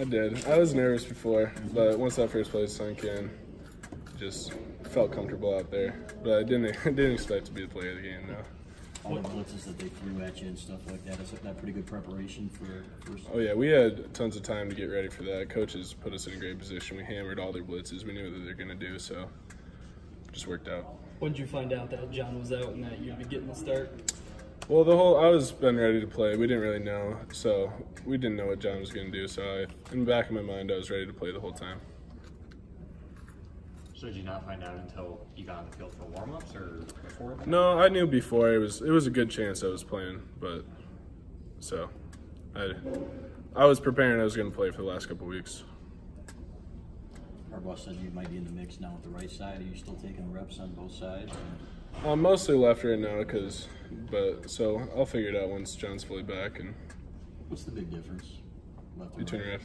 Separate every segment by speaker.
Speaker 1: I did. I was nervous before, but once that first play sunk in, just felt comfortable out there. But I didn't I didn't expect to be the player of the game though.
Speaker 2: All the blitzes that they threw at you and stuff like that, is that pretty good preparation for first?
Speaker 1: Oh yeah, we had tons of time to get ready for that. Coaches put us in a great position. We hammered all their blitzes. We knew what they're gonna do, so just worked out.
Speaker 3: When did you find out that Jon was out and that you'd be getting the start?
Speaker 1: Well, the whole I was been ready to play. We didn't really know, so we didn't know what Jon was gonna do. So I, in the back of my mind, I was ready to play the whole time.
Speaker 4: So did you not find out until you got on the field for warm-ups or before? that?
Speaker 1: No, I knew before it was it was a good chance I was playing, but so I I was preparing. I was going to play for the last couple weeks.
Speaker 2: Harbaugh said you might be in the mix now with the right side. Are you still taking reps on both sides?
Speaker 1: I'm mostly left right now, cause but so I'll figure it out once Jon's fully back and
Speaker 2: What's the big difference? Left or
Speaker 1: between
Speaker 2: right?
Speaker 1: left.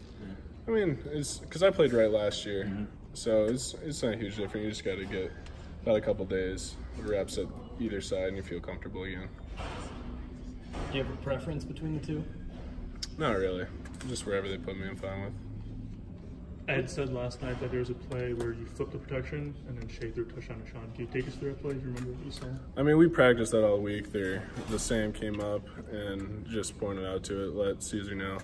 Speaker 1: I mean, it's because I played right last year,
Speaker 2: Mm-hmm.
Speaker 1: so it's it's not a huge difference. You just got to get about a couple days of reps at either side, and you feel comfortable again.
Speaker 3: Do you have a preference between the two?
Speaker 1: Not really, just wherever they put me, I'm fine with.
Speaker 5: Ed said last night that there was a play where you flipped the protection and then Shea threw a touchdown to Sean. Can you take us through that play? Do you remember what you saw?
Speaker 1: I mean, we practiced that all week. There, the Sam came up and just pointed out to it, let Cesar know,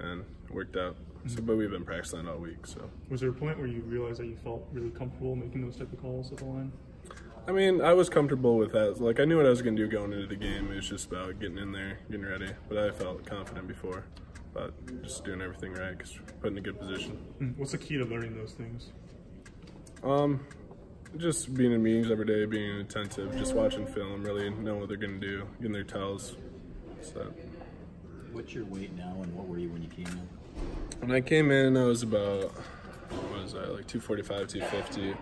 Speaker 1: and it worked out. So, but we've been practicing all week. So,
Speaker 5: Was there a point where you realized that you felt really comfortable making those type of calls at the line?
Speaker 1: I mean, I was comfortable with that. Like, I knew what I was going to do going into the game. It was just about getting in there, getting ready. But I felt confident before about just doing everything right, because put in a good position.
Speaker 5: Mm, What's the key to learning those things?
Speaker 1: Um, just being in meetings every day, being attentive, just watching film, really knowing what they're going to do, getting their tells. So.
Speaker 2: What's your weight now and what were you when you came in?
Speaker 1: When I came in, I was about what was that like 245, 250.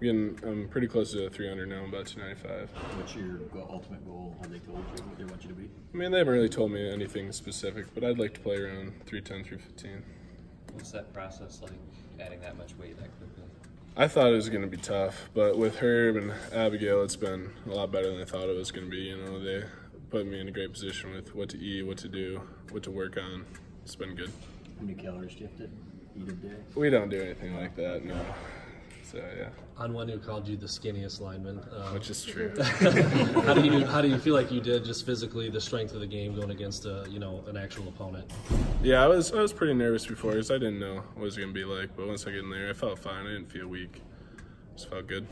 Speaker 1: Getting, I'm pretty close to 300 now. I'm about 295.
Speaker 2: What's your ultimate goal? Have they told you what they want you to be?
Speaker 1: I mean, they haven't really told me anything specific, but I'd like to play around 310, 315.
Speaker 6: What's that process like, adding that much weight that quickly?
Speaker 1: I thought it was going to be tough, but with Herb and Abigail, it's been a lot better than I thought it was going to be. You know, they put me in a great position with what to eat, what to do, what to work on. It's been good.
Speaker 2: How many calories do you have to eat a day?
Speaker 1: We don't do anything like that, no. So yeah,
Speaker 7: On one who called you the skinniest lineman. Um,
Speaker 1: which is true.
Speaker 7: how do you how do you feel like you did just physically the strength of the game going against a you know an actual opponent?
Speaker 1: Yeah, I was I was pretty nervous before because I didn't know what it was gonna be like. But once I get in there, I felt fine. I didn't feel weak. Just felt good.